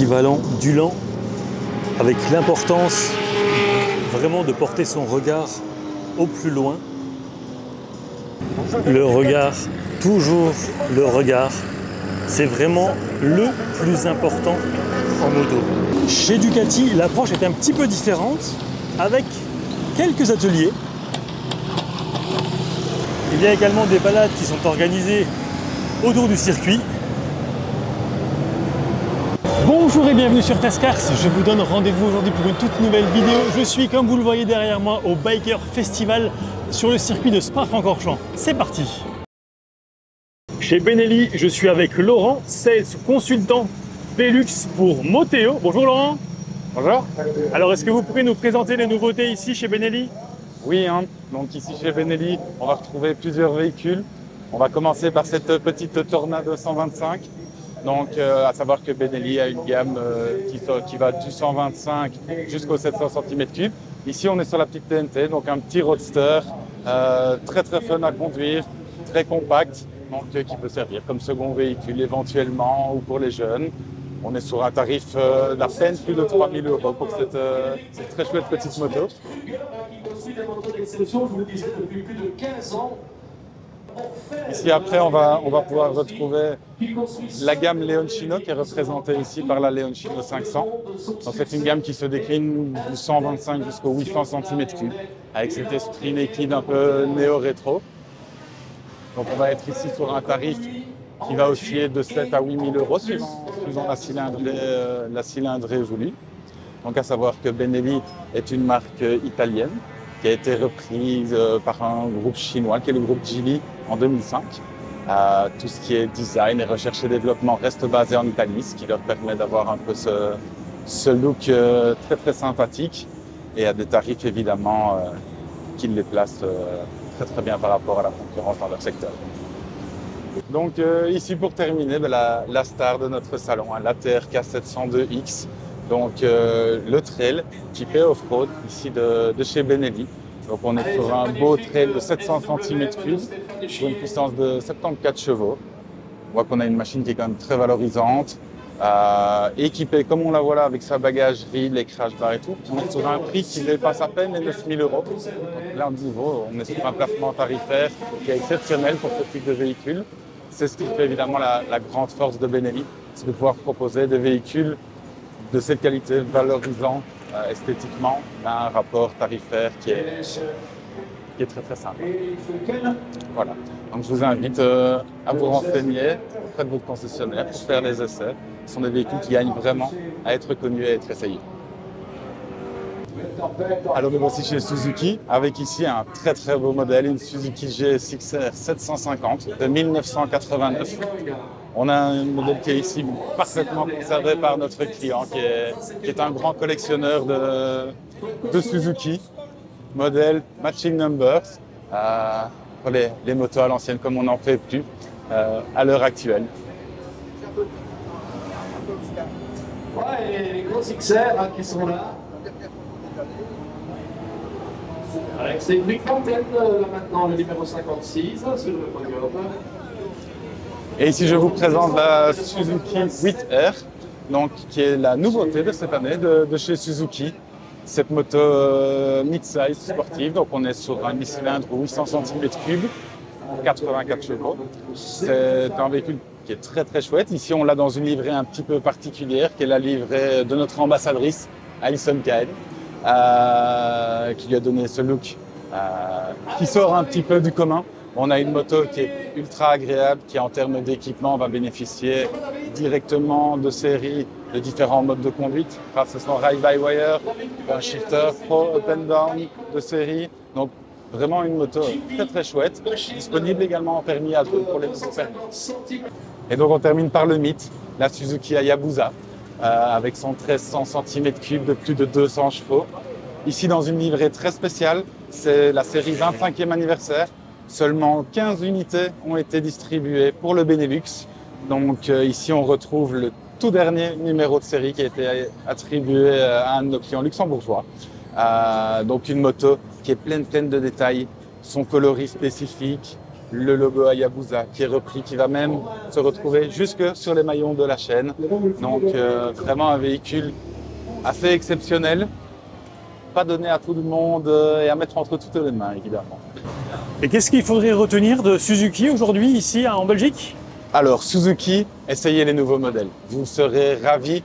l'équivalent du lent, avec l'importance vraiment de porter son regard au plus loin. Le regard, toujours le regard, c'est vraiment le plus important en moto. Chez Ducati, l'approche est un petit peu différente, avec quelques ateliers. Il y a également des balades qui sont organisées autour du circuit. Bonjour et bienvenue sur Tascars, je vous donne rendez-vous aujourd'hui pour une toute nouvelle vidéo. Je suis, comme vous le voyez derrière moi, au Biker Festival sur le circuit de Spa-Francorchamps. C'est parti Chez Benelli, je suis avec Laurent, sales consultant Velux pour Moteo. Bonjour Laurent Bonjour. Alors est-ce que vous pourriez nous présenter les nouveautés ici chez Benelli? Oui, hein. donc ici chez Benelli, on va retrouver plusieurs véhicules. On va commencer par cette petite Tornado 125 donc, euh, à savoir que Benelli a une gamme euh, qui, va du 125 jusqu'au 700 cm3. Ici, on est sur la petite TNT, donc un petit roadster, euh, très très fun à conduire, très compact, donc qui peut servir comme second véhicule éventuellement ou pour les jeunes. On est sur un tarif d'à peine plus de 3000 euros pour cette, très chouette petite moto. Je vous le disais depuis plus de 15 ans, Ici, après, on va, on va pouvoir retrouver la gamme Leoncino qui est représentée ici par la Leoncino 500. c'est une gamme qui se décline du 125 jusqu'au 800 cm3 avec cet esprit naked un peu néo-rétro. Donc, on va être ici sur un tarif qui va osciller de 7 à 8 000 euros suivant, la, cylindrée, euh, la cylindrée. Donc, à savoir que Benelli est une marque italienne qui a été reprise euh, par un groupe chinois qui est le groupe Geely en 2005. Euh, tout ce qui est design et recherche et développement reste basé en Italie, ce qui leur permet d'avoir un peu ce, look euh, très très sympathique et à des tarifs évidemment qui les placent très très bien par rapport à la concurrence dans leur secteur. Donc ici pour terminer, ben, la, la, star de notre salon, hein, la TRK 702X, donc le trail typé off-road ici de, de chez Benelli. Donc on est sur un beau trail de 700 cm3 pour une puissance de 74 chevaux. On voit qu'on a une machine qui est quand même très valorisante, euh, équipée comme on la voit là avec sa bagagerie, les crash bars et tout. On est sur un prix qui dépasse à peine les 9000 euros. Donc là, on, niveau, on est sur un placement tarifaire qui est exceptionnel pour ce type de véhicule. C'est ce qui fait évidemment la, la grande force de Benelli, c'est de pouvoir proposer des véhicules de cette qualité, valorisant euh, esthétiquement, un rapport tarifaire qui est, qui est très très simple. Voilà. Donc je vous invite euh, à vous renseigner auprès de votre concessionnaire pour faire les essais. Ce sont des véhicules qui gagnent vraiment à être connus et à être essayés. Alors nous voici chez Suzuki avec ici un très très beau modèle, une Suzuki GSX-R 750 de 1989. On a un modèle qui est ici parfaitement conservé par notre client, qui est, un grand collectionneur de, Suzuki, modèle matching numbers, euh, pour les, les, motos à l'ancienne comme on n'en fait plus euh, à l'heure actuelle. Ouais, les gros XR hein, qui sont là. Avec ces une fontaine, là maintenant le numéro 56 sur le podium. Et ici, je vous présente la Suzuki 8R, donc, qui est la nouveauté de cette année de, chez Suzuki. Cette moto euh, mid-size sportive, donc on est sur un cylindre 800 cm3, 84 chevaux. C'est un véhicule qui est très très chouette. Ici, on l'a dans une livrée un petit peu particulière, qui est la livrée de notre ambassadrice, Alison Cahen, euh, qui lui a donné ce look euh, qui sort un petit peu du commun. On a une moto qui est ultra agréable, qui en termes d'équipement va bénéficier directement de séries de différents modes de conduite grâce à son ride-by-wire, un shifter pro and down de série. Donc vraiment une moto très très chouette, disponible également en permis à deux pour les permis. Et donc on termine par le mythe, la Suzuki Hayabusa, euh, avec son 1300 cm3 de plus de 200 chevaux. Ici dans une livrée très spéciale, c'est la série 25e anniversaire Seulement 15 unités ont été distribuées pour le Benelux. Donc euh, ici, on retrouve le tout dernier numéro de série qui a été attribué à un de nos clients luxembourgeois. Euh, donc une moto qui est pleine pleine de détails, son coloris spécifique, le logo Hayabusa qui est repris, qui va même se retrouver jusque sur les maillons de la chaîne. Donc euh, vraiment un véhicule assez exceptionnel, pas donné à tout le monde euh, et à mettre entre toutes les mains évidemment. Et qu'est-ce qu'il faudrait retenir de Suzuki aujourd'hui ici en Belgique? Alors Suzuki, essayez les nouveaux modèles. Vous serez ravis.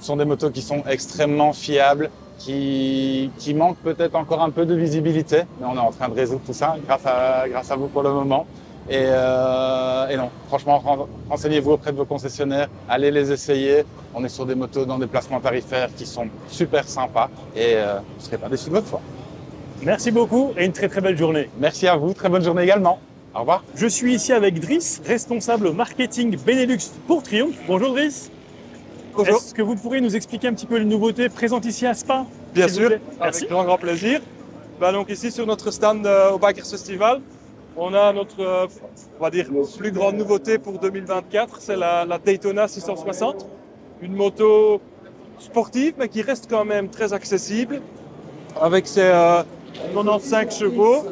Ce sont des motos qui sont extrêmement fiables, qui, qui manquent peut-être encore un peu de visibilité, mais on est en train de résoudre tout ça grâce à, grâce à vous pour le moment. Et, euh, et non, franchement, ren- renseignez-vous auprès de vos concessionnaires, allez les essayer. On est sur des motos dans des placements tarifaires qui sont super sympas et euh, vous ne serez pas déçus de votre fois. Merci beaucoup et une très très belle journée. Merci à vous, très bonne journée également. Au revoir. Je suis ici avec Driss, responsable marketing Benelux pour Triumph. Bonjour Driss. Bonjour. Est-ce que vous pourriez nous expliquer un petit peu les nouveautés présentes ici à Spa Bien sûr, Merci. avec grand grand plaisir. Bah, donc ici sur notre stand euh, au Bikers Festival, on a notre, euh, on va dire, plus grande nouveauté pour 2024, c'est la, la Daytona 660, une moto sportive mais qui reste quand même très accessible, avec ses euh, 95 chevaux,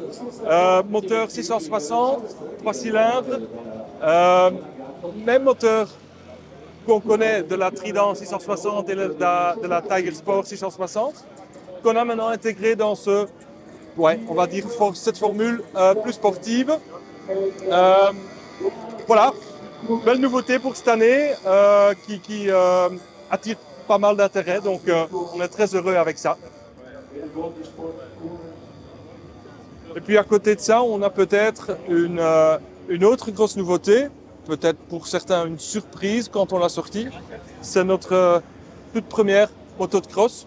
euh, moteur 660, 3 cylindres, même moteur qu'on connaît de la Trident 660 et de la, Tiger Sport 660, qu'on a maintenant intégré dans ce, ouais, on va dire cette formule euh, plus sportive. Euh, voilà, belle nouveauté pour cette année euh, qui, attire pas mal d'intérêt, donc on est très heureux avec ça. Et puis à côté de ça, on a peut-être une autre grosse nouveauté, peut-être pour certains une surprise quand on l'a sortie. C'est notre euh, toute première moto de cross.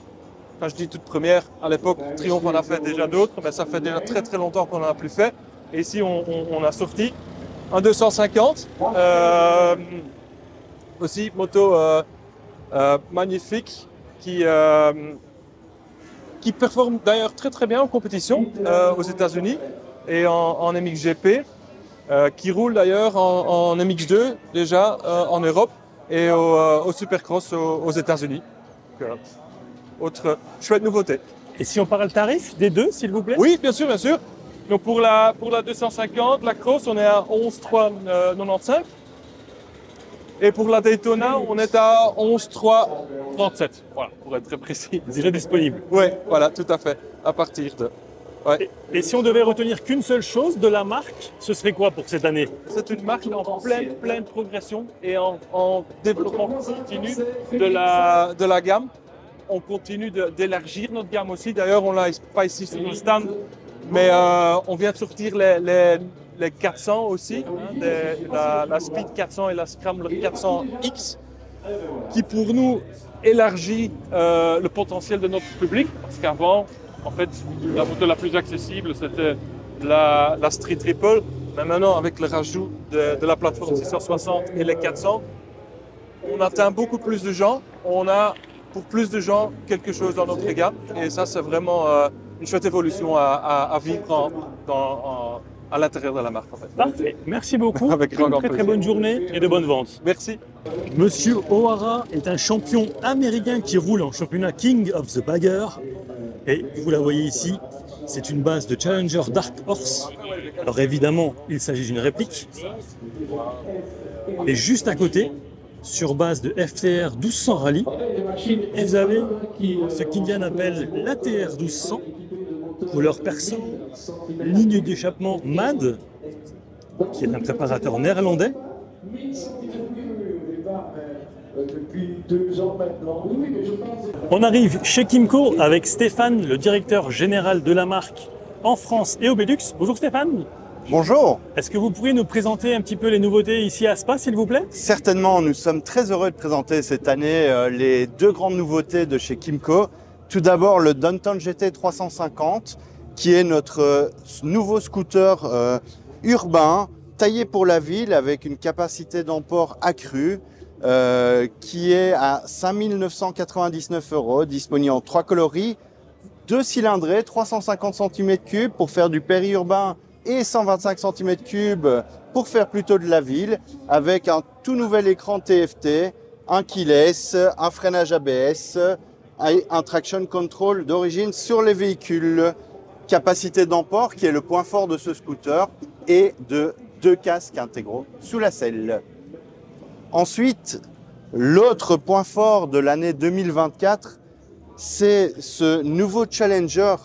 Quand je dis toute première, à l'époque, Triumph en a fait déjà d'autres, mais ça fait déjà très très longtemps qu'on n'en a plus fait. Et ici, on, a sorti un 250. euh, aussi, moto euh, magnifique qui, performe d'ailleurs très très bien en compétition aux États-Unis et en MXGP, euh, qui roule d'ailleurs en, en MX2 déjà euh, en Europe et au, euh, au Supercross aux, aux États-Unis. Euh, Autre chouette nouveauté. Et si on parle tarif des deux, s'il vous plaît? Oui, bien sûr, bien sûr. Donc pour la, pour la 250, la Cross, on est à 11,395. Et pour la Daytona, on est à 11,337. Voilà, pour être très précis. Déjà disponible. Oui, voilà, tout à fait. À partir de. Ouais. Et si on devait retenir qu'une seule chose de la marque, ce serait quoi pour cette année? C'est une marque en pleine, pleine progression et en, en développement continu de la, de la gamme. On continue d'élargir notre gamme aussi. D'ailleurs, on l'a pas ici sur le stand, mais euh, on vient de sortir les, les, les 400 aussi, hein, des- la, la Speed 400 et la Scrambler 400X, qui pour nous élargit euh, le potentiel de notre public. Parce qu'avant, en fait, la moto la plus accessible, c'était la, Street Triple. Mais maintenant, avec le rajout de, la plateforme 660 et les 400, on atteint beaucoup plus de gens. On a pour plus de gens quelque chose dans notre gamme. Et ça, c'est vraiment euh, une chouette évolution à, vivre en- dans- à l'intérieur de la marque. En fait. Parfait. Merci beaucoup. Avec grand, Une grand très très plaisir. bonne journée et de bonnes ventes. Merci. Monsieur O'Hara est un champion américain qui roule en championnat King of the Bagger. Et vous la voyez ici, c'est une base de Challenger Dark Horse. Alors évidemment, il s'agit d'une réplique. Et juste à côté, sur base de FTR 1200 Rally, vous avez ce qu'Indian appelle l'ATR 1200, couleur perso, ligne d'échappement MAD, qui est un préparateur néerlandais. On arrive chez Kimco avec Stéphane, le directeur général de la marque en France et au Belux. Bonjour Stéphane. Bonjour, Est-ce que vous pourriez nous présenter un petit peu les nouveautés ici à Spa, s'il vous plaît? Certainement nous sommes très heureux de présenter cette année euh, les deux grandes nouveautés de chez Kimco. Tout d'abord le Downtown GT 350 qui est notre euh, nouveau scooter euh, urbain taillé pour la ville avec une capacité d'emport accrue euh, qui est à 5999 euros, disponible en trois coloris, deux cylindrés, 350 cm3 pour faire du périurbain et 125 cm3 pour faire plutôt de la ville, avec un tout nouvel écran TFT, un keyless, un freinage ABS, un traction control d'origine sur les véhicules, capacité d'emport qui est le point fort de ce scooter et de deux casques intégraux sous la selle. Ensuite, l'autre point fort de l'année 2024, c'est ce nouveau Challenger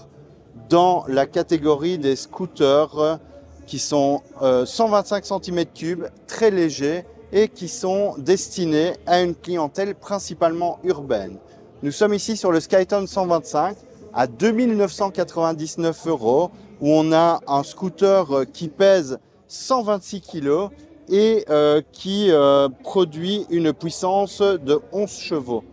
dans la catégorie des scooters qui sont 125 cm3, très légers et qui sont destinés à une clientèle principalement urbaine. Nous sommes ici sur le Skyton 125 à 2999 euros où on a un scooter qui pèse 126 kg et euh, qui euh, produit une puissance de 11 chevaux.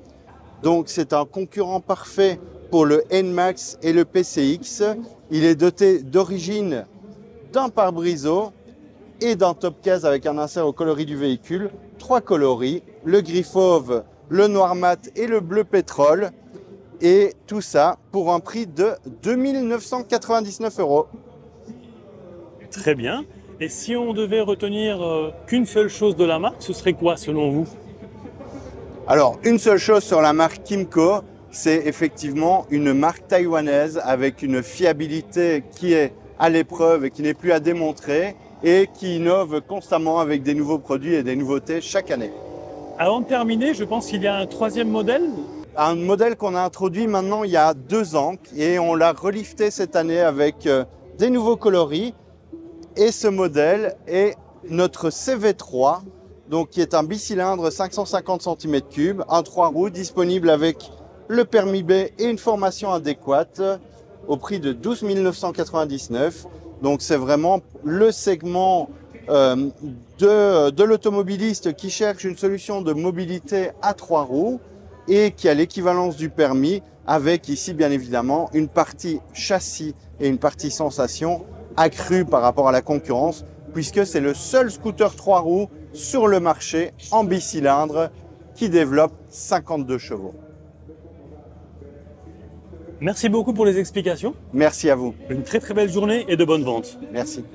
Donc c'est un concurrent parfait pour le NMAX et le PCX. Il est doté d'origine d'un pare-briseau et d'un top case avec un insert au coloris du véhicule, trois coloris, le gris le noir mat et le bleu pétrole. Et tout ça pour un prix de 2999 euros. Très bien. Et si on devait retenir euh, qu'une seule chose de la marque, ce serait quoi selon vous? Alors, une seule chose sur la marque Kimco, c'est effectivement une marque taïwanaise avec une fiabilité qui est à l'épreuve et qui n'est plus à démontrer et qui innove constamment avec des nouveaux produits et des nouveautés chaque année. Avant de terminer, je pense qu'il y a un troisième modèle. Un modèle qu'on a introduit maintenant il y a deux ans et on l'a relifté cette année avec euh, des nouveaux coloris et ce modèle est notre CV3, donc qui est un bicylindre 550 cm3, un 3 roues disponible avec le permis B et une formation adéquate au prix de 12 999. Donc c'est vraiment le segment euh, de, de l'automobiliste qui cherche une solution de mobilité à trois roues et qui a l'équivalence du permis avec ici bien évidemment une partie châssis et une partie sensation accru par rapport à la concurrence, puisque c'est le seul scooter 3 roues sur le marché en bicylindre qui développe 52 chevaux. Merci beaucoup pour les explications. Merci à vous. Une très très belle journée et de bonnes ventes. Merci.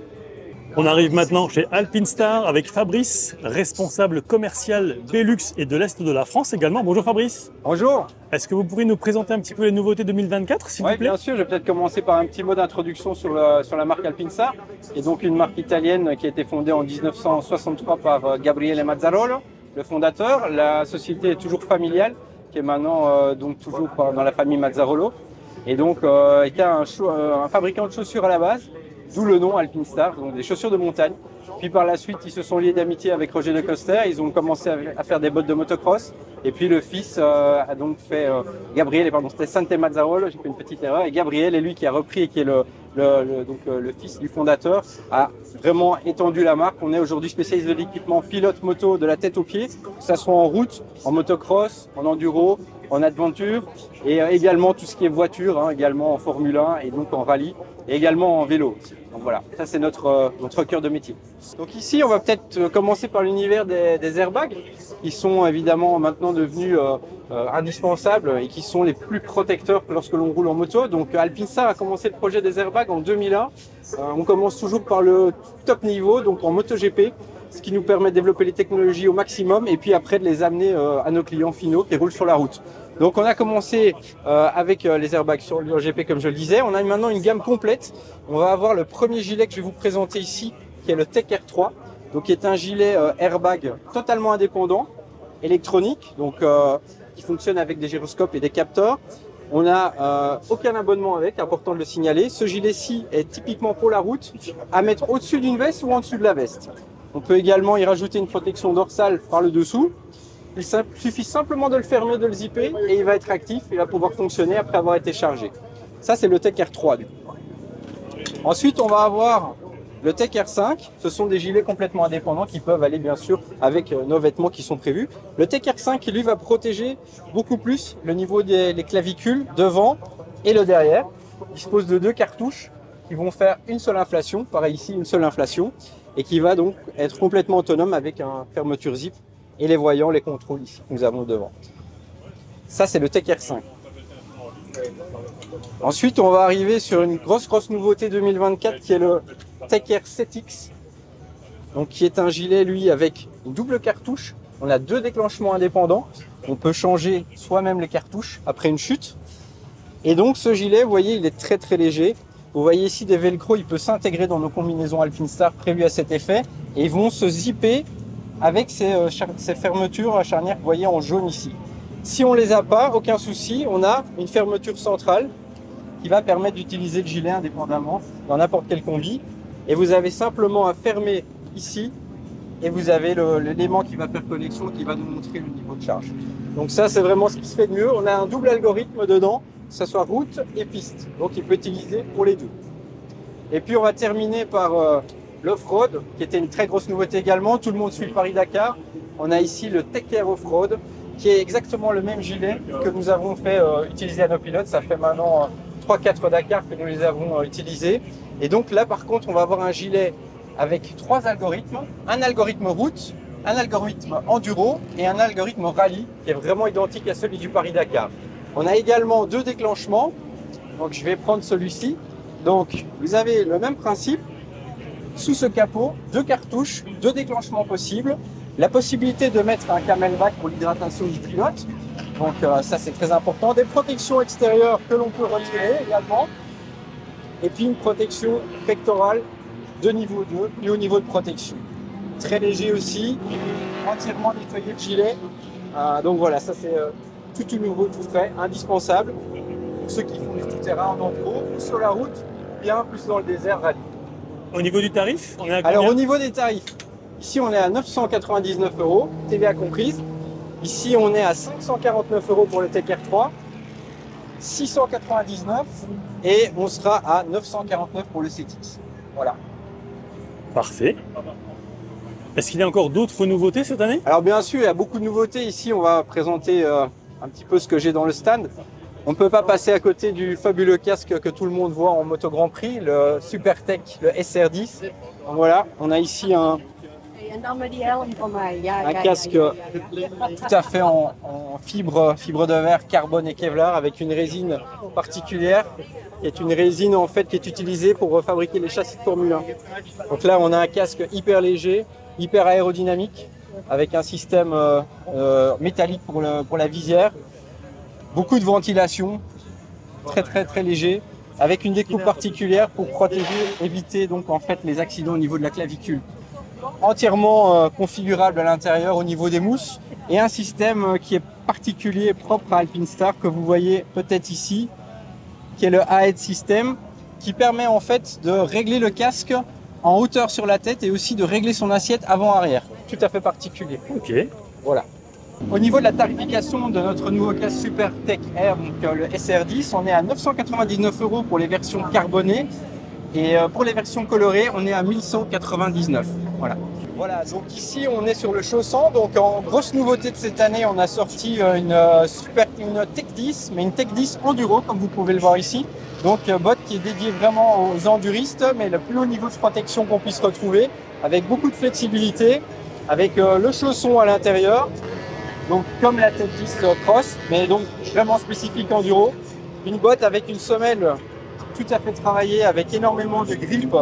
On arrive maintenant chez Alpine Star avec Fabrice, responsable commercial Belux et de l'Est de la France également. Bonjour Fabrice. Bonjour. Est-ce que vous pourriez nous présenter un petit peu les nouveautés 2024, s'il Oui, vous plaît? bien sûr. Je vais peut-être commencer par un petit mot d'introduction sur, la- sur la marque Alpine Star, qui est donc une marque italienne qui a été fondée en 1963 par euh, Gabriele Mazzarolo, le fondateur. La société est toujours familiale, qui est maintenant euh, donc toujours dans la famille Mazzarolo, et donc euh, était un, euh, un fabricant de chaussures à la base, d'où le nom Alpine Star, donc des chaussures de montagne. Puis par la suite, ils se sont liés d'amitié avec Roger de Coster. Ils ont commencé à, faire des bottes de motocross. Et puis le fils euh, a donc fait euh, Gabriel, pardon, c'était Sante. J'ai fait une petite erreur. Et Gabriel est lui qui a repris et qui est le, le, le- donc euh, le fils du fondateur, a vraiment étendu la marque. On est aujourd'hui spécialiste de l'équipement pilote moto de la tête aux pieds, que ça soit en route, en motocross, en enduro, en aventure, et euh, également tout ce qui est voiture, hein, également en Formule 1 et donc en rallye, et également en vélo. Donc voilà, ça c'est notre, euh, notre cœur de métier. Donc ici, on va peut-être euh, commencer par l'univers des, airbags, qui sont évidemment maintenant devenus euh, indispensables et qui sont les plus protecteurs lorsque l'on roule en moto. Donc Alpinstar a commencé le projet des airbags en 2001. Euh, on commence toujours par le top niveau, donc en MotoGP, ce qui nous permet de développer les technologies au maximum et puis après de les amener euh, à nos clients finaux qui roulent sur la route. Donc on a commencé euh, avec euh, les airbags sur le GP comme je le disais. On a maintenant une gamme complète. On va avoir le premier gilet que je vais vous présenter ici, qui est le Tech R3, donc qui est un gilet airbag totalement indépendant, électronique, donc euh, qui fonctionne avec des gyroscopes et des capteurs. On n'a euh, aucun abonnement avec, important de le signaler. Ce gilet-ci est typiquement pour la route, à mettre au-dessus d'une veste ou en dessous de la veste. On peut également y rajouter une protection dorsale par le dessous. Il suffit simplement de le fermer, de le zipper et il va être actif, il va pouvoir fonctionner après avoir été chargé. Ça, c'est le Tech R3 du coup. Ensuite, on va avoir le Tech R5. Ce sont des gilets complètement indépendants qui peuvent aller bien sûr avec euh, nos vêtements qui sont prévus. Le Tech R5, lui, va protéger beaucoup plus le niveau des les clavicules devant et le derrière. Il dispose de deux cartouches qui vont faire une seule inflation, pareil ici, une seule inflation, et qui va donc être complètement autonome avec un fermeture zip et les voyants, les contrôles ici que nous avons devant. Ça, c'est le Tech R5. Ensuite, on va arriver sur une grosse, grosse nouveauté 2024 qui est le Tech Air 7X. Donc, qui est un gilet, lui, avec une double cartouche. On a deux déclenchements indépendants. On peut changer soi-même les cartouches après une chute. Et donc, ce gilet, vous voyez, il est très, très léger. Vous voyez ici des velcro, il peut s'intégrer dans nos combinaisons Alpinstar prévues à cet effet et ils vont se zipper avec ces, euh, fermetures charnières que vous voyez en jaune ici. Si on les a pas, aucun souci, on a une fermeture centrale qui va permettre d'utiliser le gilet indépendamment dans n'importe quel combi. Et vous avez simplement à fermer ici et vous avez l'élément qui va faire connexion qui va nous montrer le niveau de charge. Donc ça, c'est vraiment ce qui se fait de mieux. On a un double algorithme dedans, que ce soit route et piste. Donc il peut utiliser pour les deux. Et puis on va terminer par euh, l'off-road, qui était une très grosse nouveauté également. Tout le monde suit le Paris-Dakar. On a ici le Tech Air Off-Road, qui est exactement le même gilet que nous avons fait euh, utiliser à nos pilotes. Ça fait maintenant 3-4 euh, Dakar que nous les avons euh, utilisés. Et donc là, par contre, on va avoir un gilet avec trois algorithmes. Un algorithme route, un algorithme enduro et un algorithme rallye qui est vraiment identique à celui du Paris-Dakar. On a également deux déclenchements. Donc je vais prendre celui-ci. Donc vous avez le même principe. Sous ce capot, deux cartouches, deux déclenchements possibles. La possibilité de mettre un camelback pour l'hydratation du pilote. Donc euh, ça c'est très important. Des protections extérieures que l'on peut retirer également. Et puis une protection pectorale de niveau 2, plus haut niveau de protection. Très léger aussi, entièrement nettoyé de gilet. Euh, donc voilà, ça c'est euh, tout tout nouveau, tout frais, indispensable pour ceux qui font du tout-terrain en enduro ou sur la route, bien plus dans le désert rallye. Au niveau du tarif, on est à Alors au niveau des tarifs, Ici, on est à 999 euros, TVA comprise. Ici, on est à 549 euros pour le TKR 3, 699 et on sera à 949 pour le CTX. Voilà. Parfait. Est-ce qu'il y a encore d'autres nouveautés cette année? Alors bien sûr, il y a beaucoup de nouveautés. Ici, on va présenter euh, un petit peu ce que j'ai dans le stand. On ne peut pas passer à côté du fabuleux casque que tout le monde voit en moto Grand Prix, le Supertech, le SR10. voilà, on a ici un, casque tout à fait en, fibre, fibre de verre, carbone et Kevlar avec une résine particulière qui est une résine en fait qui est utilisée pour fabriquer les châssis de Formule 1. Donc là on a un casque hyper léger, hyper aérodynamique avec un système euh, euh, métallique pour, la visière, beaucoup de ventilation, très très très léger avec une découpe particulière pour protéger, éviter donc en fait les accidents au niveau de la clavicule entièrement euh, configurable à l'intérieur au niveau des mousses et un système qui est particulier propre à Alpinstar que vous voyez peut-être ici qui est le A-Head System qui permet en fait de régler le casque en hauteur sur la tête et aussi de régler son assiette avant-arrière. Tout à fait particulier. Ok. Voilà. Au niveau de la tarification de notre nouveau casque Super Tech Air, donc euh, le SR10, on est à 999 euros pour les versions carbonées et pour les versions colorées, on est à 1199. Voilà. Voilà, donc ici on est sur le chausson. Donc en grosse nouveauté de cette année, on a sorti euh, une euh, super une Tech 10, mais une Tech 10 enduro comme vous pouvez le voir ici. Donc euh, bot qui est dédié vraiment aux enduristes, mais le plus haut niveau de protection qu'on puisse retrouver, avec beaucoup de flexibilité, avec le chausson à l'intérieur, donc comme la Tech 10 Cross, mais donc vraiment spécifique enduro. Une botte avec une semelle tout à fait travaillée, avec énormément de grip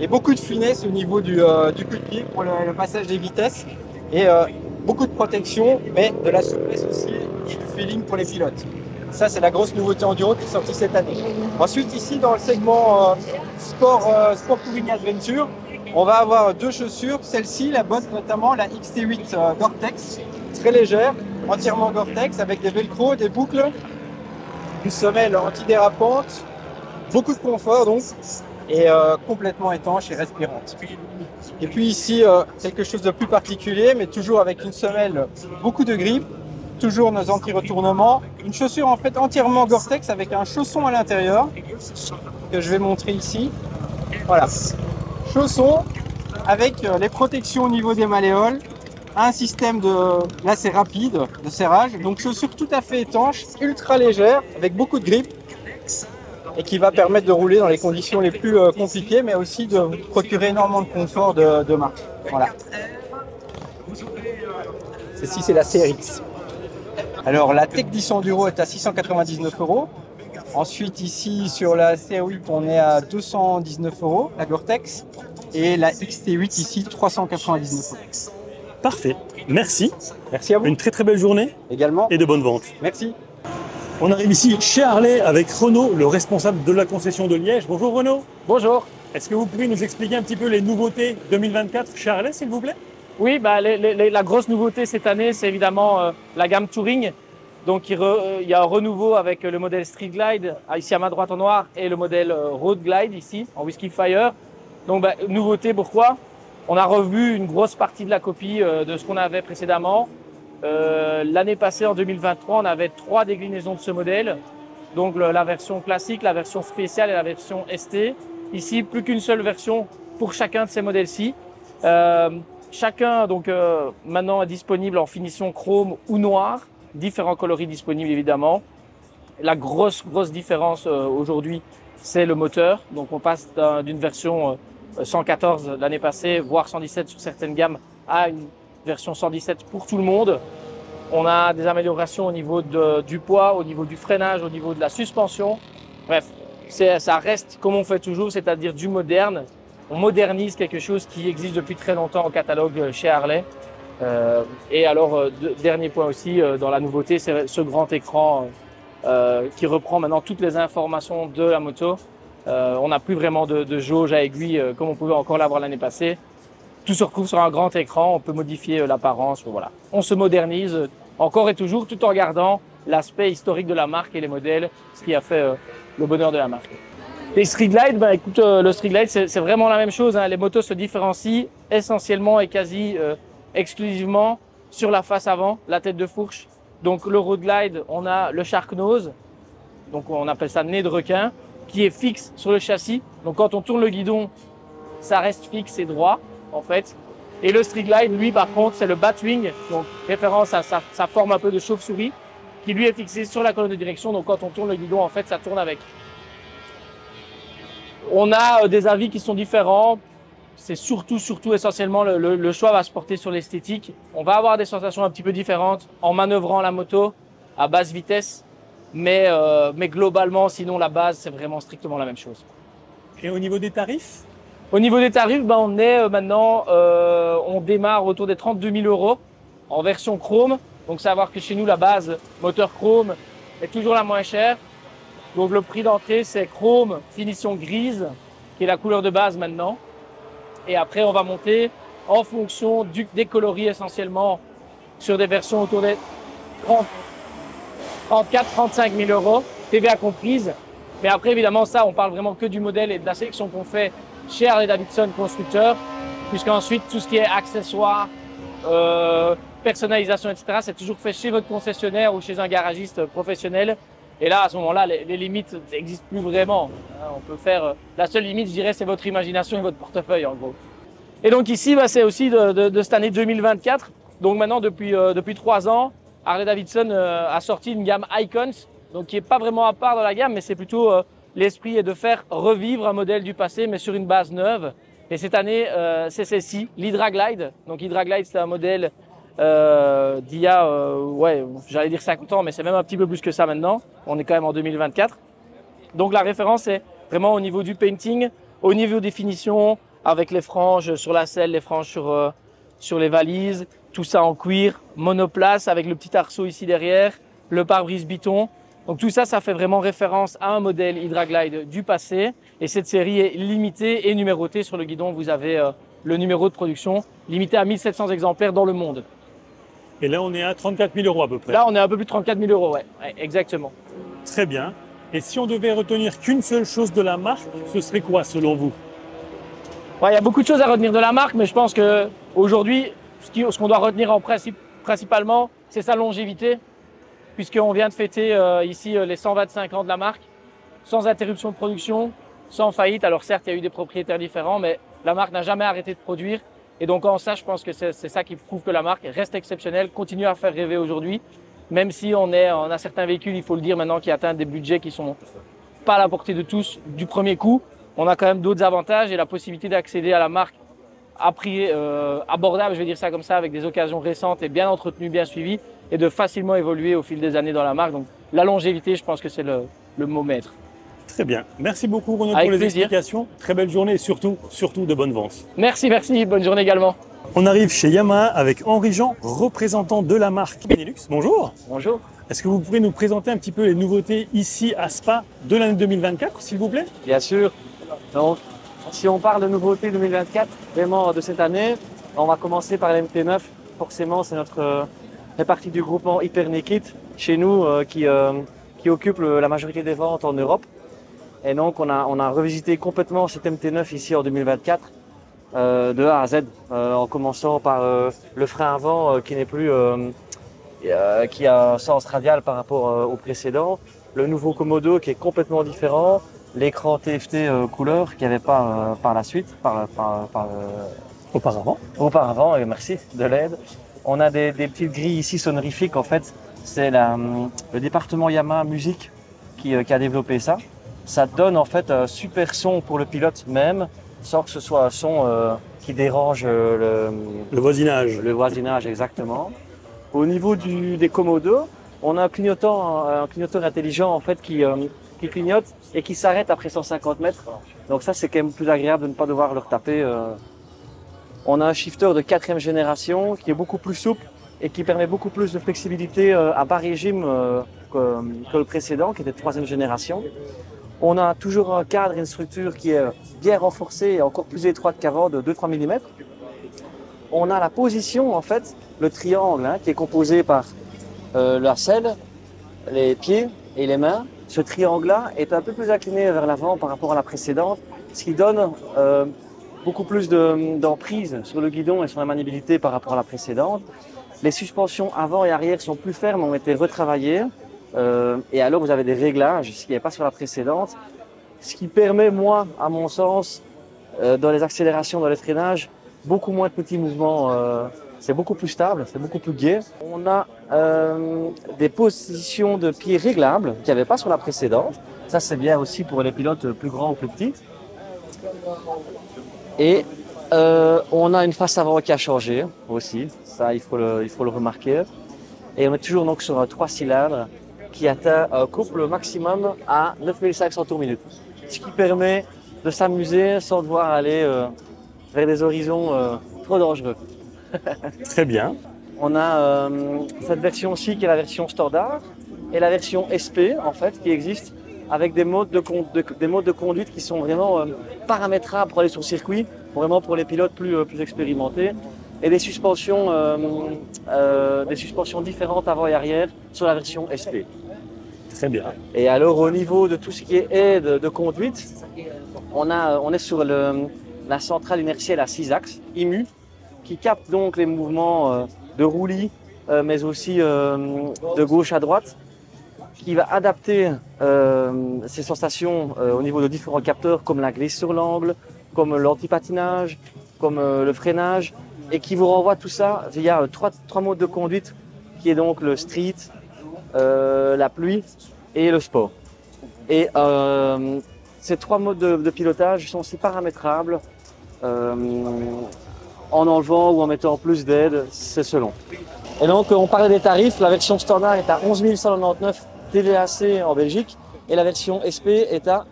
et beaucoup de finesse au niveau du, euh, coup de pied pour le, passage des vitesses et euh, beaucoup de protection, mais de la souplesse aussi et du feeling pour les pilotes. Ça, c'est la grosse nouveauté enduro qui est sortie cette année. Ensuite, ici, dans le segment euh, sport, sport touring adventure, on va avoir deux chaussures. Celle-ci, la botte notamment, la XT8 Gore-Tex, très légère, entièrement Gore-Tex, avec des velcro, des boucles, une semelle antidérapante, beaucoup de confort donc, et euh, complètement étanche et respirante. Et puis ici, euh, quelque chose de plus particulier, mais toujours avec une semelle, beaucoup de grippe, toujours nos anti-retournements, une chaussure en fait entièrement Gore-Tex avec un chausson à l'intérieur, que je vais montrer ici. Voilà, chausson avec euh, les protections au niveau des malléoles, un système de lacet rapide, de serrage, donc chaussure tout à fait étanche, ultra légère, avec beaucoup de grippe, et qui va permettre de rouler dans les conditions les plus euh, compliquées, mais aussi de procurer énormément de confort de, marche. Voilà. Ceci, c'est la CRX. Alors, la Tech 10 Enduro est à 699 euros. Ensuite, ici, sur la CR8, on est à 219 euros, la Gore-Tex. Et la XT8, ici, 399 euros. Parfait. Merci. Merci à vous. Une très très belle journée. Également. Et de bonnes ventes. Merci. On arrive ici chez Harley avec Renaud, le responsable de la concession de Liège. Bonjour Renaud. Bonjour. Est-ce que vous pouvez nous expliquer un petit peu les nouveautés 2024 chez Harley, s'il vous plaît? Oui, bah, les, les, la grosse nouveauté cette année, c'est évidemment euh, la gamme Touring. Donc il, re, il, y a un renouveau avec le modèle Street Glide, ici à ma droite en noir, et le modèle euh, Road Glide ici en Whiskey Fire. Donc bah, nouveauté, pourquoi? On a revu une grosse partie de la copie euh, de ce qu'on avait précédemment. Euh, L'année passée, en 2023, on avait trois déclinaisons de ce modèle. Donc la version classique, la version spéciale et la version ST. Ici, plus qu'une seule version pour chacun de ces modèles-ci. Euh, chacun, donc euh, maintenant, est disponible en finition chrome ou noir. Différents coloris disponibles, évidemment. La grosse, grosse différence euh, aujourd'hui, c'est le moteur. Donc on passe d'une version 114 l'année passée, voire 117 sur certaines gammes, à une version 117 pour tout le monde. On a des améliorations au niveau de, du poids, au niveau du freinage, au niveau de la suspension. Bref, ça reste comme on fait toujours, c'est-à-dire du moderne. On modernise quelque chose qui existe depuis très longtemps au catalogue chez Harley. Euh, et alors, euh, de, dernier point aussi euh, dans la nouveauté, c'est ce grand écran qui reprend maintenant toutes les informations de la moto. On n'a plus vraiment de, jauge à aiguille comme on pouvait encore l'avoir l'année passée tout se retrouve sur un grand écran, on peut modifier l'apparence, voilà. On se modernise encore et toujours tout en gardant l'aspect historique de la marque et les modèles, ce qui a fait le bonheur de la marque. Les Street Glide, ben écoute, le Street Glide, c'est vraiment la même chose. Hein. Les motos se différencient essentiellement et quasi exclusivement sur la face avant, la tête de fourche. Donc le Road Glide, on a le Shark Nose, donc on appelle ça nez de requin, qui est fixe sur le châssis. Donc quand on tourne le guidon, ça reste fixe et droit en fait. Et le Street Glide, lui, par contre, c'est le Batwing, donc référence à sa, sa forme un peu de chauve-souris, qui lui est fixé sur la colonne de direction. Donc quand on tourne le guidon, en fait, ça tourne avec. On a euh, des avis qui sont différents. C'est surtout, surtout, essentiellement, le, le, le choix va se porter sur l'esthétique. On va avoir des sensations un petit peu différentes en manœuvrant la moto à basse vitesse. Mais, euh, mais globalement, sinon, la base, c'est vraiment strictement la même chose. Et au niveau des tarifs? Au niveau des tarifs, ben, on est euh, maintenant, euh, on démarre autour des 32 000 euros en version chrome. Donc, savoir que chez nous, la base moteur chrome est toujours la moins chère. Donc, le prix d'entrée, c'est chrome finition grise, qui est la couleur de base maintenant. Et après, on va monter en fonction des coloris essentiellement sur des versions autour des 30, 34, 35 000 euros, TVA comprise. Mais après, évidemment, ça, on parle vraiment que du modèle et de la sélection qu'on fait chez Harley Davidson constructeur, puisqu'ensuite tout ce qui est accessoires, euh, personnalisation, etc., c'est toujours fait chez votre concessionnaire ou chez un garagiste professionnel. Et là, à ce moment-là, les, limites n'existent plus vraiment. On peut faire. Euh, la seule limite, je dirais, c'est votre imagination et votre portefeuille, en gros. Et donc ici, bah, c'est aussi de, cette année 2024. Donc maintenant, depuis euh, depuis trois ans, Harley Davidson euh, a sorti une gamme Icons, donc qui est pas vraiment à part dans la gamme, mais c'est plutôt l'esprit est de faire revivre un modèle du passé, mais sur une base neuve. Et cette année, c'est celle-ci, l'Hydra Glide. Donc Hydra Glide, c'est un modèle euh, d'il y a, euh, ouais, j'allais dire 50 ans, mais c'est même un petit peu plus que ça maintenant. On est quand même en 2024. Donc la référence est vraiment au niveau du painting, au niveau des finitions, avec les franges sur la selle, les franges sur, euh, sur les valises, tout ça en cuir, monoplace avec le petit arceau ici derrière, le pare-brise biton. Donc tout ça, ça fait vraiment référence à un modèle Hydra Glide du passé. Et cette série est limitée et numérotée. Sur le guidon, vous avez euh, le numéro de production, limité à 1700 exemplaires dans le monde. Et là, on est à 34 000 euros à peu près. Là, on est à un peu plus de 34 000 euros, ouais, ouais exactement. Très bien. Et si on devait retenir qu'une seule chose de la marque, ce serait quoi selon vous? Il ouais, y a beaucoup de choses à retenir de la marque, mais je pense que aujourd'hui, ce qu'on doit retenir en principe, principalement, c'est sa longévité puisqu'on vient de fêter euh, ici euh, les 125 ans de la marque, sans interruption de production, sans faillite. Alors certes, il y a eu des propriétaires différents, mais la marque n'a jamais arrêté de produire. Et donc en ça, je pense que c'est ça qui prouve que la marque reste exceptionnelle, continue à faire rêver aujourd'hui, même si on, est, a certains véhicules, il faut le dire maintenant, qui atteignent des budgets qui sont pas à la portée de tous du premier coup. On a quand même d'autres avantages et la possibilité d'accéder à la marque à prix euh, abordable, je vais dire ça comme ça, avec des occasions récentes et bien entretenues, bien suivies, et de facilement évoluer au fil des années dans la marque. Donc la longévité, je pense que c'est le mot maître. Très bien. Merci beaucoup Renaud Avec pour les plaisir. explications. Très belle journée et surtout, surtout de bonnes ventes. Merci, merci. Bonne journée également. On arrive chez Yamaha avec Henri Jean, représentant de la marque Benelux. Bonjour. Bonjour. Est-ce que vous pourriez nous présenter un petit peu les nouveautés ici à Spa de l'année 2024, s'il vous plaît? Bien sûr. Donc, si on parle de nouveautés 2024, vraiment de cette année, on va commencer par l'MT9. Forcément, c'est notre euh, fait partie du groupement Hyper Naked chez nous euh, qui, euh, qui occupe le- la majorité des ventes en Europe. Et donc, on a, on a revisité complètement cet MT9 ici en 2024 euh, de A à Z, euh, en commençant par euh, le frein avant qui n'est plus qui a un sens radial par rapport au précédent, le nouveau Komodo qui est complètement différent, l'écran TFT couleur qu'il n'y avait pas par la suite, par, par, par, Auparavant. auparavant, et merci de l'aide. On a des, des petites grilles ici sonorifiques, en fait, c'est hum, le département Yamaha Musique qui, qui a développé ça. Ça donne en fait un super son pour le pilote même, sans que ce soit un son euh, qui dérange euh, le, Le voisinage. le voisinage exactement. Au niveau du, des commodos, on a un clignotant, un clignoteur intelligent en fait qui, euh, qui clignote et qui s'arrête après 150 mètres. Donc ça c'est quand même plus agréable de ne pas devoir le retaper. euh. On a un shifter de quatrième génération qui est beaucoup plus souple et qui permet beaucoup plus de flexibilité euh, à bas régime euh, que, que le précédent qui était de troisième génération. On a toujours un cadre et une structure qui est bien renforcée et encore plus étroite qu'avant de 2-3 mm on a la position, en fait, le triangle, hein, qui est composé par euh, la selle, les pieds et les mains. Ce triangle-là est un peu plus incliné vers l'avant par rapport à la précédente, ce qui donne euh, beaucoup plus de- d'emprise sur le guidon et sur la maniabilité par rapport à la précédente. Les suspensions avant et arrière sont plus fermes, ont été retravaillées. Euh, et alors, vous avez des réglages, ce qui n'est pas sur la précédente. Ce qui permet, moi, à mon sens, euh, dans les accélérations, dans les freinages, beaucoup moins de petits mouvements. euh, c'est beaucoup plus stable, c'est beaucoup plus gai. On a des positions de pieds réglables qu'il n'y avait pas sur la précédente. Ça, c'est bien aussi pour les pilotes plus grands ou plus petits. Et on a une face avant qui a changé aussi. Ça, il faut le, il faut le remarquer. Et on est toujours donc sur un 3 cylindres qui atteint un couple maximum à 9500 tours minute. Ce qui permet de s'amuser sans devoir aller euh, vers des horizons euh, trop dangereux. Très bien. On a euh, cette version-ci qui est la version standard et la version SP en fait qui existe avec des modes de, con- de- des modes de conduite qui sont vraiment paramétrables pour aller sur circuit, vraiment pour les pilotes plus, plus expérimentés et des suspensions, euh, euh, des suspensions différentes avant et arrière sur la version SP. Très bien. Et alors au niveau de tout ce qui est aide de conduite, on, a, on est sur la centrale inertielle à 6 axes, IMU, qui capte donc les mouvements euh, de roulis, euh, mais aussi euh, de gauche à droite, qui va adapter ces sensations au niveau de différents capteurs comme la glisse sur l'angle, comme l'antipatinage, comme le freinage, et qui vous renvoie tout ça via trois, trois modes de conduite, qui est donc le street, euh, la pluie et le sport. Et euh, ces trois modes de, pilotage sont aussi paramétrables euh, en enlevant ou en mettant plus d'aide, c'est selon. Et donc on parlait des tarifs, la version standard est à 11 199 TVAC en Belgique et la version SP est à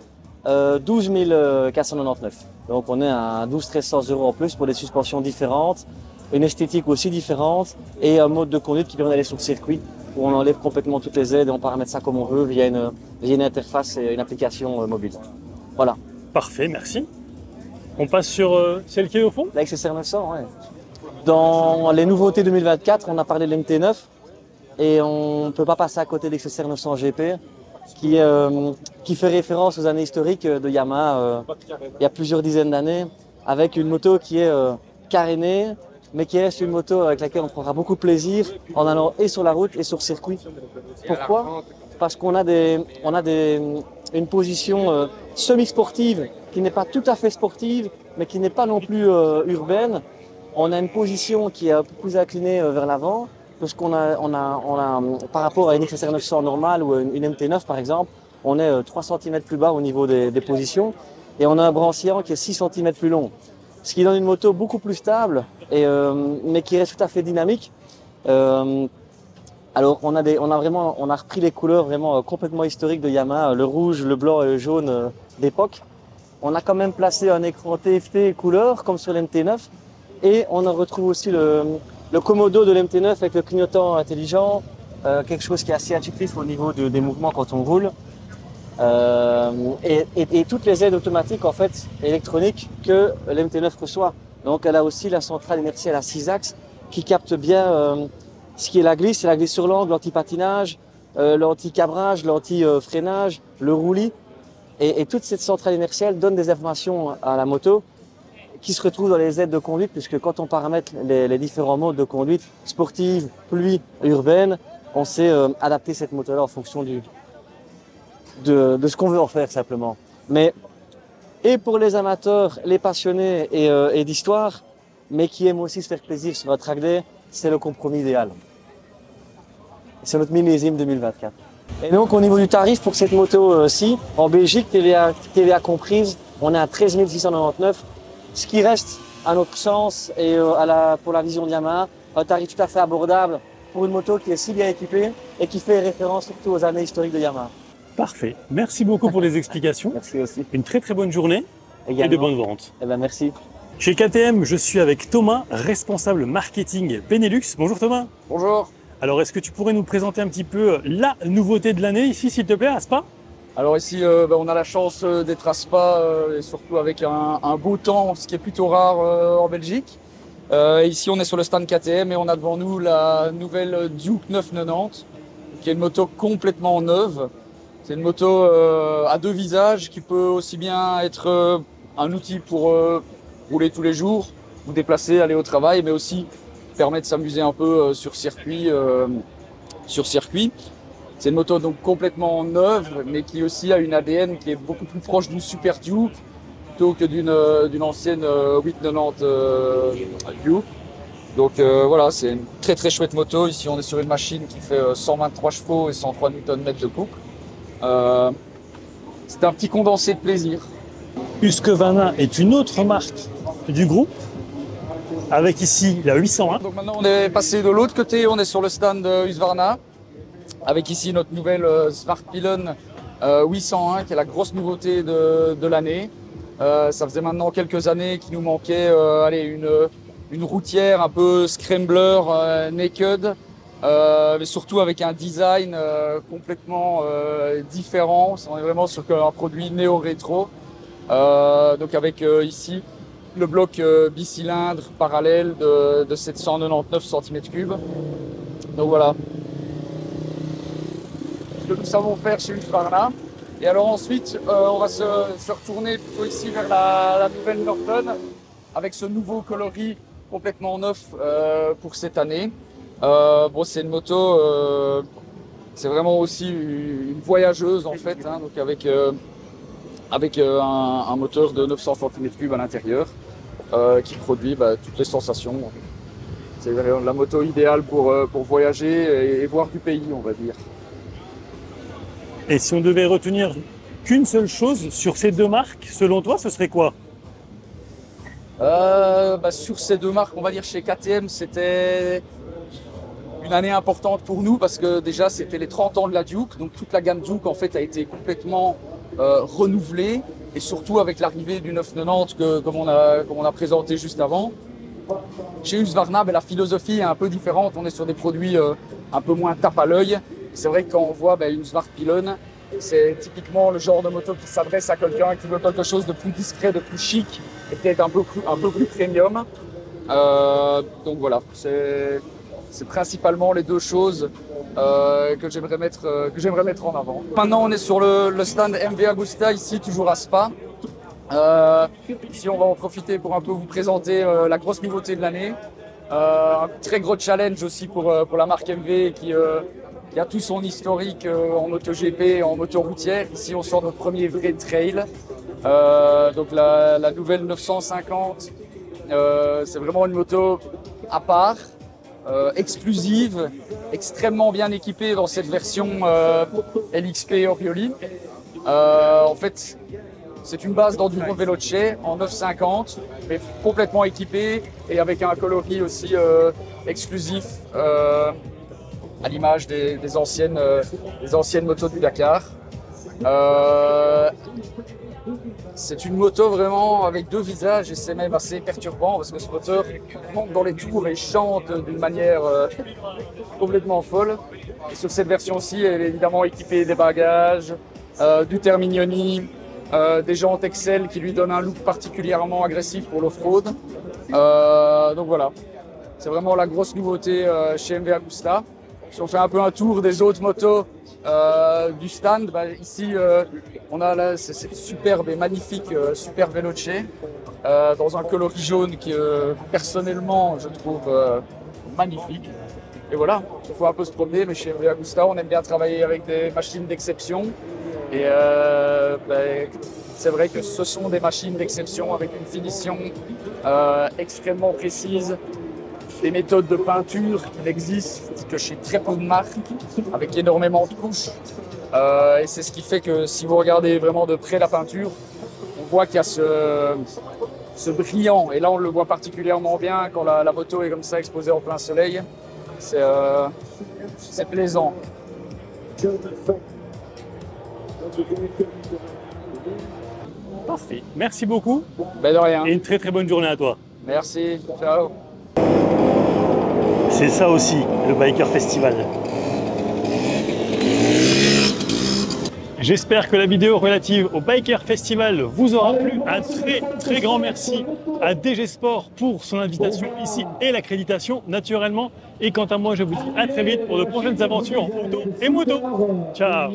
euh, 12 499. Donc on est à 12 1300 euros en plus pour des suspensions différentes, une esthétique aussi différente et un mode de conduite qui permet d'aller sur le circuit où on enlève complètement toutes les aides et on paramètre ça comme on veut via une, via une interface et une application euh, mobile. Voilà. Parfait, merci. On passe sur euh, celle qui est au fond? La XSR 900, ouais. Dans les nouveautés 2024, on a parlé de l'MT9 et on ne peut pas passer à côté de l'XSR 900 GP qui, euh, qui fait référence aux années historiques de Yamaha euh, il y a plusieurs dizaines d'années avec une moto qui est carénée mais qui reste une moto avec laquelle on prendra beaucoup de plaisir en allant et sur la route et sur circuit. Pourquoi? Parce qu'on a, des, on a des, une position euh, semi-sportive qui n'est pas tout à fait sportive, mais qui n'est pas non plus euh, urbaine. On a une position qui est un plus inclinée euh, vers l'avant, parce qu'on a, on a, on a, par rapport à une XSR 900 normale ou une, une MT9 par exemple, on est euh, 3 cm plus bas au niveau des, des positions, et on a un brancier qui est 6 cm plus long. Ce qui donne une moto beaucoup plus stable, et, euh, mais qui reste tout à fait dynamique. Euh, Alors on a des, on a vraiment, on a repris les couleurs vraiment euh, complètement historiques de Yamaha, le rouge, le blanc et le jaune euh, d'époque. On a quand même placé un écran TFT couleur comme sur l'MT9 et on en retrouve aussi le, le Komodo de l'MT9 avec le clignotant intelligent, euh, quelque chose qui est assez intuitif au niveau de- des mouvements quand on roule. Euh, et, toutes les aides automatiques en fait électroniques que l'MT9 reçoit. Donc elle a aussi la centrale inertielle à 6 axes qui capte bien euh, ce qui est la glisse, la glisse sur l'angle, l'anti-patinage, euh, l'anti-cabrage, l'anti-freinage, le roulis. Et, toute cette centrale inertielle donne des informations à la moto qui se retrouvent dans les aides de conduite, puisque quand on paramètre les, différents modes de conduite, sportive, pluie, urbaine, on sait adapter cette moto-là en fonction du, de, ce qu'on veut en faire simplement. Mais et pour les amateurs, les passionnés et, euh, d'histoire, mais qui aiment aussi se faire plaisir sur un track c'est le compromis idéal. C'est notre millésime 2024. Et donc au niveau du tarif pour cette moto-ci, en Belgique, TVA, TVA comprise, on est à 13 699, ce qui reste à notre sens et euh, pour la vision de Yamaha, un tarif tout à fait abordable pour une moto qui est si bien équipée et qui fait référence surtout aux années historiques de Yamaha. Parfait. Merci beaucoup pour les explications. Merci aussi. Une très très bonne journée et de bonnes ventes. Eh ben merci. Chez KTM, je suis avec Thomas, responsable marketing Benelux. Bonjour Thomas. Bonjour. Alors, est-ce que tu pourrais nous présenter un petit peu la nouveauté de l'année ici, s'il te plaît, à Spa Alors ici, euh, bah, on a la chance euh, d'être à Spa euh, et surtout avec un, un beau temps, ce qui est plutôt rare euh, en Belgique. Euh, ici, on est sur le stand KTM et on a devant nous la nouvelle Duke 990, qui est une moto complètement neuve. C'est une moto euh, à deux visages qui peut aussi bien être euh, un outil pour euh, rouler tous les jours, vous déplacer, aller au travail, mais aussi permet de s'amuser un peu sur circuit. sur circuit. C'est une moto donc complètement neuve, mais qui aussi a une ADN qui est beaucoup plus proche d'une Super Duke plutôt que d'une d'une ancienne euh, 890 euh, Duke. Donc euh, voilà, c'est une très très chouette moto. Ici, on est sur une machine qui fait euh, 123 chevaux et 103 Nm de couple. Euh, c'est un petit condensé de plaisir. Husqvarna est une autre marque du groupe, avec ici la 801. Donc maintenant, on est passé de l'autre côté, on est sur le stand de Husqvarna, avec ici notre nouvelle euh, Smart Pylon euh, 801, qui est la grosse nouveauté de, de l'année. Euh, ça faisait maintenant quelques années qu'il nous manquait euh, allez, une, une routière un peu scrambler, euh, naked, euh, mais surtout avec un design euh, complètement euh, différent. On est vraiment sur un produit néo-rétro. Euh, donc avec euh, ici le bloc bicylindre parallèle de, de 799 cm3. Donc voilà. Ce que nous savons faire chez Husqvarna. Et alors ensuite, euh, on va se, se retourner plutôt ici vers la, la nouvelle Norton avec ce nouveau coloris complètement neuf euh, pour cette année. Euh, bon, c'est une moto, euh, c'est vraiment aussi une voyageuse en fait, hein, donc avec euh, avec un, un moteur de 900 cm3 à l'intérieur qui produit bah, toutes les sensations. C'est la moto idéale pour, pour voyager et, et voir du pays, on va dire. Et si on devait retenir qu'une seule chose sur ces deux marques, selon toi, ce serait quoi? Bah, sur ces deux marques, on va dire chez KTM, c'était une année importante pour nous parce que déjà c'était les 30 ans de la Duke, donc toute la gamme Duke en fait a été complètement euh, renouvelée et surtout avec l'arrivée du 990 que, comme, on a, comme on a présenté juste avant. Chez Husqvarna, ben, la philosophie est un peu différente. On est sur des produits euh, un peu moins tape à l'œil. C'est vrai que quand on voit ben, une Smart c'est typiquement le genre de moto qui s'adresse à quelqu'un qui veut quelque chose de plus discret, de plus chic et peut-être un peu plus, un peu plus premium. Euh, donc voilà, c'est c'est principalement les deux choses euh, que j'aimerais mettre euh, que j'aimerais mettre en avant. Maintenant, on est sur le, stand MV Agusta ici, toujours à Spa. Euh, ici, on va en profiter pour un peu vous présenter la grosse nouveauté de l'année. Un très gros challenge aussi pour, pour la marque MV qui, a tout son historique en MotoGP en moto routière. Ici, on sort notre premier vrai trail. Donc la, nouvelle 950, euh, c'est vraiment une moto à part, euh, exclusive, extrêmement bien équipée dans cette version euh, LXP Orioli. Euh, en fait, c'est une base d'enduro Veloce en 950, mais complètement équipée et avec un coloris aussi exclusif à l'image des, anciennes, des anciennes motos du Dakar. C'est une moto vraiment avec deux visages et c'est même assez perturbant parce que ce moteur monte dans les tours et chante d'une manière euh, complètement folle. Et sur cette version-ci, elle est évidemment équipée des bagages, euh, du Terminioni, euh, des jantes Excel qui lui donnent un look particulièrement agressif pour l'off-road. Euh, donc voilà, c'est vraiment la grosse nouveauté chez MV Agusta. Si on fait un peu un tour des autres motos euh, du stand, bah, ici euh, on a là, superbe et magnifique euh, Super Veloce dans un coloris jaune qui personnellement je trouve magnifique. Et voilà, il faut un peu se promener, mais chez Agusta on aime bien travailler avec des machines d'exception. Et ben, c'est vrai que ce sont des machines d'exception avec une finition extrêmement précise, des méthodes de peinture qui n'existent que chez très peu de marques, avec énormément de couches. Euh, et c'est ce qui fait que si vous regardez vraiment de près la peinture, on voit qu'il y a ce, ce brillant. Et là, on le voit particulièrement bien quand la, la moto est comme ça exposée en plein soleil. C'est euh, plaisant. Parfait. Merci beaucoup Ben de rien. et une très très bonne journée à toi. Merci. Ciao. C'est ça aussi, le Biker Festival. J'espère que la vidéo relative au Biker Festival vous aura plu. Un très très grand merci à DG Sport pour son invitation ici et l'accréditation naturellement. Et quant à moi, je vous dis à très vite pour de prochaines aventures en moto et moto. Ciao